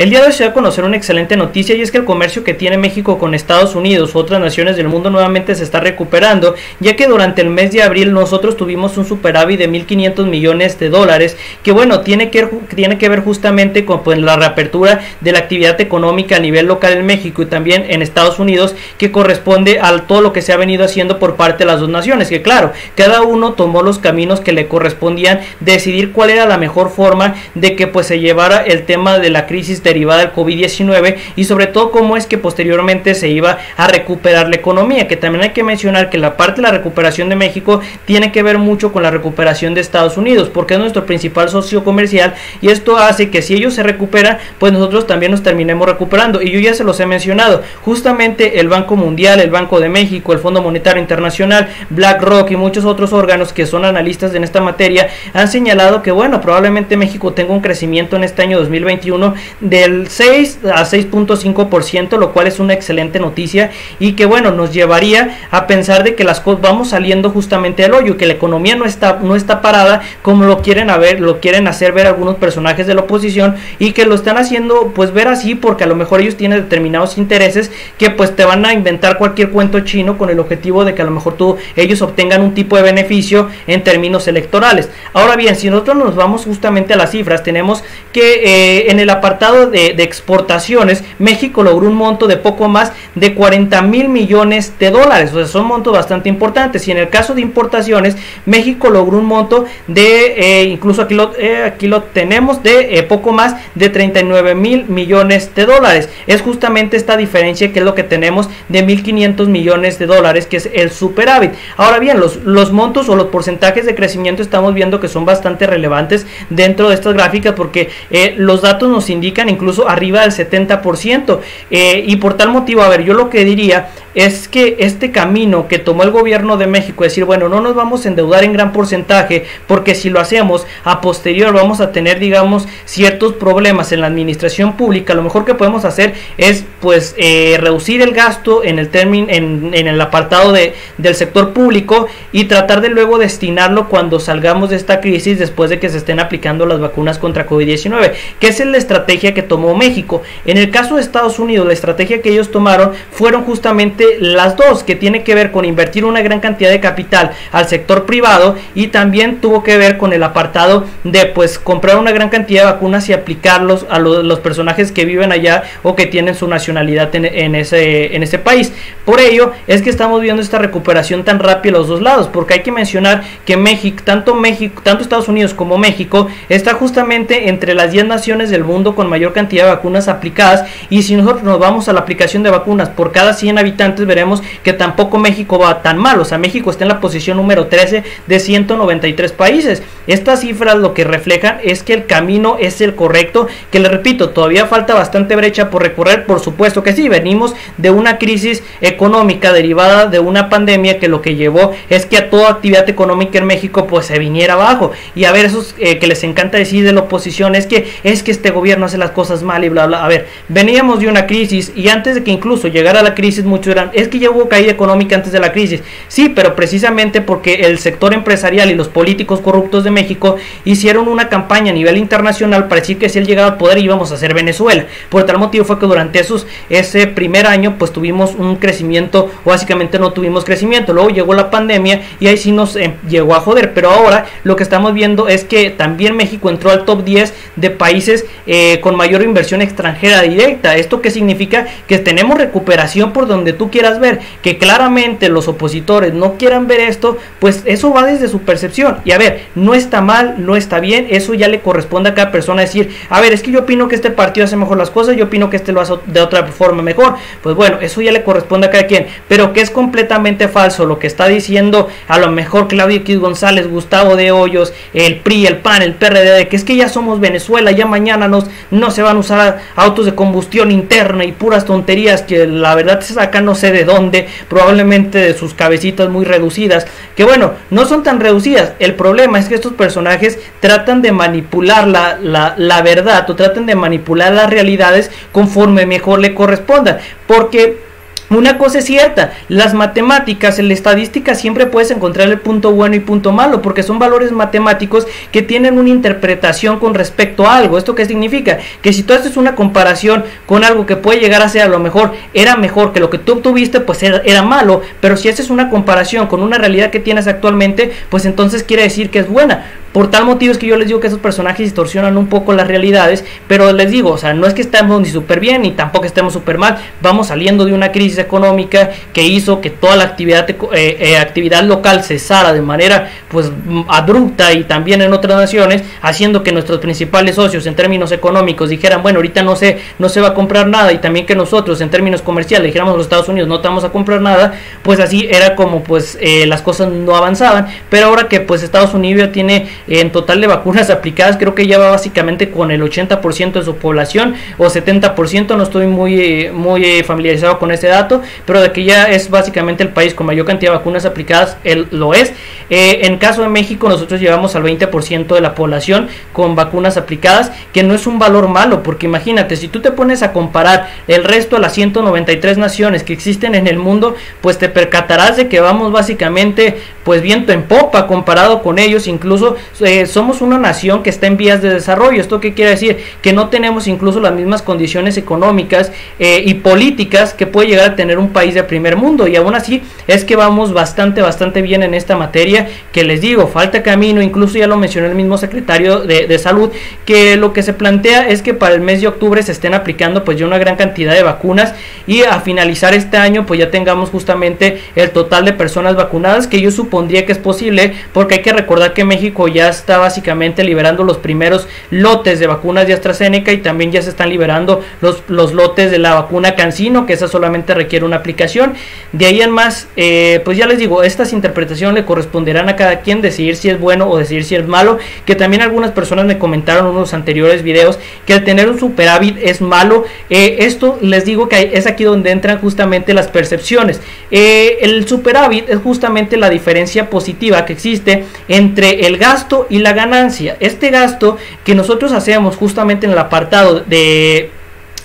El día de hoy se va a conocer una excelente noticia y es que el comercio que tiene México con Estados Unidos u otras naciones del mundo nuevamente se está recuperando, ya que durante el mes de abril nosotros tuvimos un superávit de 1.500 millones de dólares, que bueno, tiene que, tiene que ver justamente con pues, la reapertura de la actividad económica a nivel local en México y también en Estados Unidos, que corresponde a todo lo que se ha venido haciendo por parte de las dos naciones, que claro, cada uno tomó los caminos que le correspondían, decidir cuál era la mejor forma de que pues se llevara el tema de la crisis de derivada del COVID-19 y sobre todo cómo es que posteriormente se iba a recuperar la economía, que también hay que mencionar que la parte de la recuperación de México tiene que ver mucho con la recuperación de Estados Unidos, porque es nuestro principal socio comercial y esto hace que si ellos se recuperan, pues nosotros también nos terminemos recuperando. Y yo ya se los he mencionado, justamente el Banco Mundial, el Banco de México, el Fondo Monetario Internacional, BlackRock y muchos otros órganos que son analistas en esta materia han señalado que bueno, probablemente México tenga un crecimiento en este año 2021 de del 6 a 6.5%, lo cual es una excelente noticia y que bueno, nos llevaría a pensar de que las cosas vamos saliendo justamente del hoyo, que la economía no está no está parada como lo quieren ver, lo quieren hacer ver algunos personajes de la oposición y que lo están haciendo pues ver así porque a lo mejor ellos tienen determinados intereses que pues te van a inventar cualquier cuento chino con el objetivo de que a lo mejor tú ellos obtengan un tipo de beneficio en términos electorales. Ahora bien, si nosotros nos vamos justamente a las cifras, tenemos que eh, en el apartado de, exportaciones, México logró un monto de poco más de 40 mil millones de dólares. O sea, son montos bastante importantes. Y en el caso de importaciones, México logró un monto de, eh, incluso aquí lo, eh, aquí lo tenemos, de eh, poco más de 39 mil millones de dólares. Es justamente esta diferencia que es lo que tenemos de 1.500 millones de dólares, que es el superávit. Ahora bien, los, los montos o los porcentajes de crecimiento estamos viendo que son bastante relevantes dentro de estas gráficas porque los datos nos indican incluso arriba del 70%. Eh, y por tal motivo, a ver, yo lo que diría es que este camino que tomó el gobierno de México, decir, bueno, no nos vamos a endeudar en gran porcentaje, porque si lo hacemos a posterior vamos a tener, digamos, ciertos problemas en la administración pública, lo mejor que podemos hacer es, pues, eh, reducir el gasto en el término, en, en, el apartado de, del sector público y tratar de luego destinarlo cuando salgamos de esta crisis después de que se estén aplicando las vacunas contra COVID-19, que es la estrategia que tomó México. En el caso de Estados Unidos, la estrategia que ellos tomaron fueron justamente las dos, que tiene que ver con invertir una gran cantidad de capital al sector privado y también tuvo que ver con el apartado de pues comprar una gran cantidad de vacunas y aplicarlos a los, personajes que viven allá o que tienen su nacionalidad en, ese, en ese país. Por ello es que estamos viendo esta recuperación tan rápida a los dos lados, porque hay que mencionar que México, tanto México, tanto Estados Unidos como México, está justamente entre las 10 naciones del mundo con mayor cantidad de vacunas aplicadas y si nosotros nos vamos a la aplicación de vacunas por cada 100 habitantes antes veremos que tampoco México va tan mal. O sea, México está en la posición número 13 de 193 países. Estas cifras lo que reflejan es que el camino es el correcto. Que le repito, todavía falta bastante brecha por recorrer. Por supuesto que sí, venimos de una crisis económica derivada de una pandemia que lo que llevó es que a toda actividad económica en México pues se viniera abajo. Y a ver, esos eh, que les encanta decir de la oposición es que es que este gobierno hace las cosas mal y bla bla. A ver, veníamos de una crisis y antes de que incluso llegara la crisis muchos es que ya hubo caída económica antes de la crisis. Sí, pero precisamente porque el sector empresarial y los políticos corruptos de México hicieron una campaña a nivel internacional para decir que si él llegaba al poder íbamos a ser Venezuela. Por tal motivo fue que durante esos, ese primer año pues tuvimos un crecimiento o básicamente no tuvimos crecimiento. Luego llegó la pandemia y ahí sí nos eh, llegó a joder. Pero ahora lo que estamos viendo es que también México entró al top 10 de países eh, con mayor inversión extranjera directa. ¿Esto qué significa? Que tenemos recuperación por donde tú quieras ver, que claramente los opositores no quieran ver esto, pues eso va desde su percepción. Y a ver, no está mal, no está bien, eso ya le corresponde a cada persona decir, a ver, es que yo opino que este partido hace mejor las cosas, yo opino que este lo hace de otra forma mejor. Pues bueno, eso ya le corresponde a cada quien, pero que es completamente falso lo que está diciendo a lo mejor Claudio X González, Gustavo de Hoyos, el PRI, el PAN, el PRD, que es que ya somos Venezuela, ya mañana nos, no se van a usar autos de combustión interna y puras tonterías que la verdad se sacan no sé de dónde, probablemente de sus cabecitas muy reducidas, que bueno, no son tan reducidas. El problema es que estos personajes tratan de manipular la, la, la verdad o tratan de manipular las realidades conforme mejor le correspondan, porque una cosa es cierta, las matemáticas, en la estadística siempre puedes encontrar el punto bueno y punto malo, porque son valores matemáticos que tienen una interpretación con respecto a algo. ¿Esto qué significa? Que si tú haces una comparación con algo que puede llegar a ser a lo mejor era mejor que lo que tú obtuviste, pues era, era malo, pero si haces una comparación con una realidad que tienes actualmente, pues entonces quiere decir que es buena. Por tal motivo es que yo les digo que esos personajes distorsionan un poco las realidades, pero les digo, o sea, no es que estemos ni súper bien ni tampoco estemos súper mal, vamos saliendo de una crisis económica que hizo que toda la actividad, eh, eh, actividad local cesara de manera pues abrupta y también en otras naciones, haciendo que nuestros principales socios en términos económicos dijeran, bueno, ahorita no se, no se va a comprar nada y también que nosotros en términos comerciales dijéramos los Estados Unidos no te vamos a comprar nada, pues así era como pues eh, las cosas no avanzaban, pero ahora que pues Estados Unidos tiene en total de vacunas aplicadas, creo que ya va básicamente con el 80% de su población o 70%, no estoy muy, muy familiarizado con ese dato, pero de que ya es básicamente el país con mayor cantidad de vacunas aplicadas, él lo es. Eh, en caso de México, nosotros llevamos al 20% de la población con vacunas aplicadas, que no es un valor malo, porque imagínate, si tú te pones a comparar el resto de las 193 naciones que existen en el mundo, pues te percatarás de que vamos básicamente pues viento en popa comparado con ellos, incluso eh, somos una nación que está en vías de desarrollo. ¿Esto qué quiere decir? Que no tenemos incluso las mismas condiciones económicas eh, y políticas que puede llegar a tener un país de primer mundo. Y aún así es que vamos bastante, bastante bien en esta materia. Que les digo, falta camino. Incluso ya lo mencionó el mismo secretario de, de salud, que lo que se plantea es que para el mes de octubre se estén aplicando pues ya una gran cantidad de vacunas y a finalizar este año pues ya tengamos justamente el total de personas vacunadas que yo supondría que es posible porque hay que recordar que México ya está básicamente liberando los primeros lotes de vacunas de AstraZeneca y también ya se están liberando los, los lotes de la vacuna Cancino, que esa solamente requiere una aplicación. De ahí en más, eh, pues ya les digo, estas interpretaciones le corresponderán a cada quien decidir si es bueno o decidir si es malo, que también algunas personas me comentaron en unos anteriores videos que el tener un superávit es malo. Eh, esto les digo que es aquí donde entran justamente las percepciones. Eh, el superávit es justamente la diferencia positiva que existe entre el gasto y la ganancia. Este gasto que nosotros hacemos justamente en el apartado de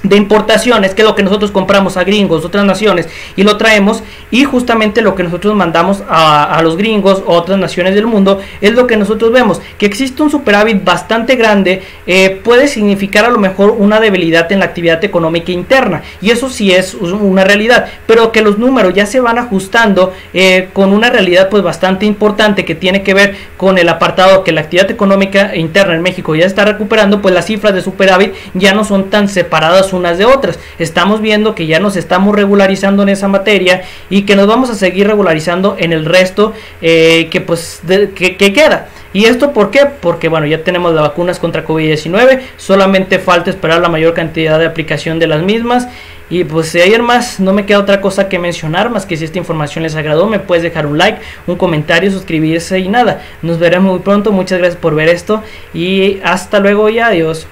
de importaciones, que es lo que nosotros compramos a gringos, otras naciones, y lo traemos, y justamente lo que nosotros mandamos a, los gringos o otras naciones del mundo, es lo que nosotros vemos, que existe un superávit bastante grande, eh, puede significar a lo mejor una debilidad en la actividad económica interna, y eso sí es una realidad, pero que los números ya se van ajustando eh, con una realidad pues bastante importante que tiene que ver con el apartado que la actividad económica interna en México ya está recuperando, pues las cifras de superávit ya no son tan separadas unas de otras. Estamos viendo que ya nos estamos regularizando en esa materia y que nos vamos a seguir regularizando en el resto eh, que pues que, queda. ¿Y esto por qué? Porque bueno, ya tenemos las vacunas contra COVID-19, solamente falta esperar la mayor cantidad de aplicación de las mismas. Y pues si ayer más no me queda otra cosa que mencionar, más que si esta información les agradó, me puedes dejar un like, un comentario, suscribirse y nada. Nos veremos muy pronto, muchas gracias por ver esto y hasta luego y adiós.